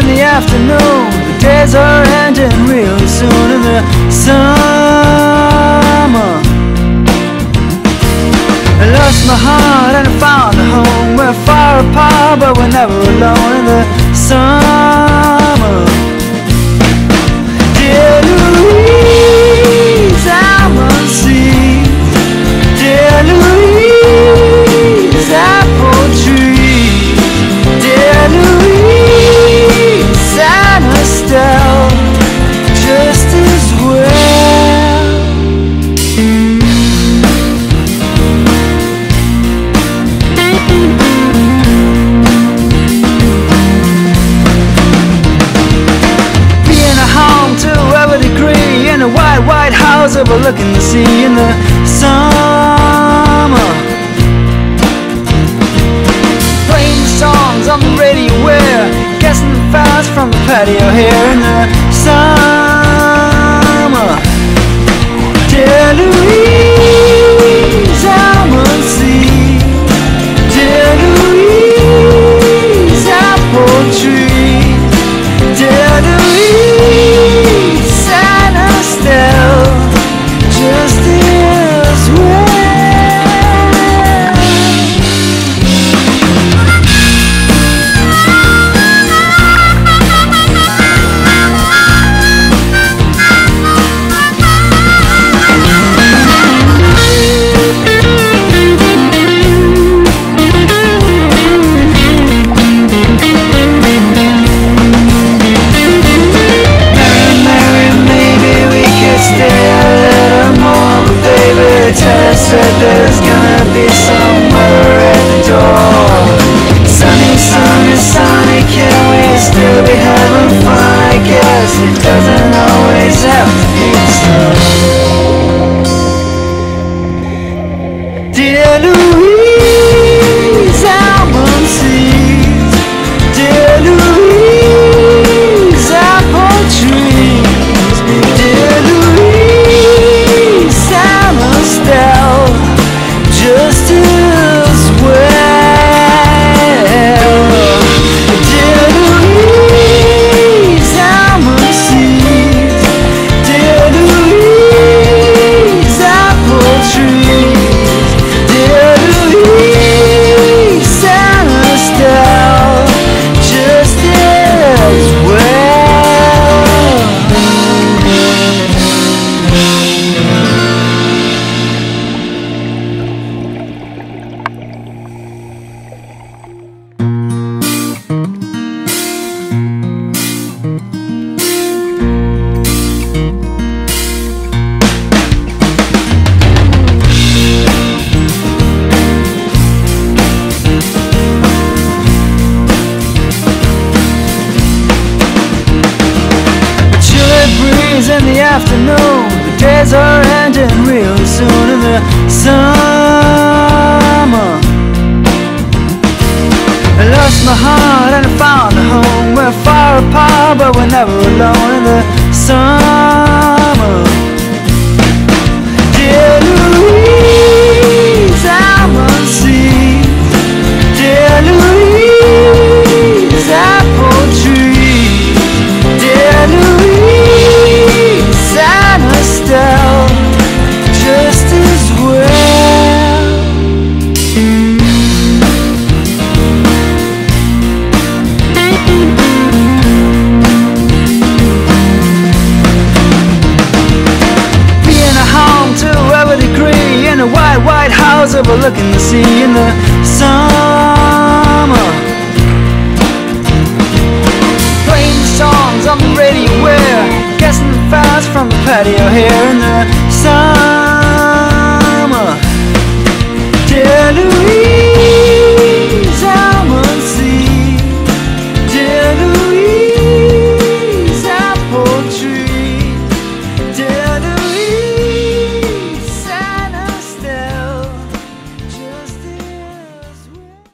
in the afternoon. The days are ending really soon And the sun never looking to see in the Cause it doesn't always have to be so afternoon. The days are ending real soon in the summer. I lost my heart and I found a home. We're far apart but we're never alone in the summer. was overlooking the sea in the summer. Playing the songs on the radio, we're guessing fast from the patio here in the summer.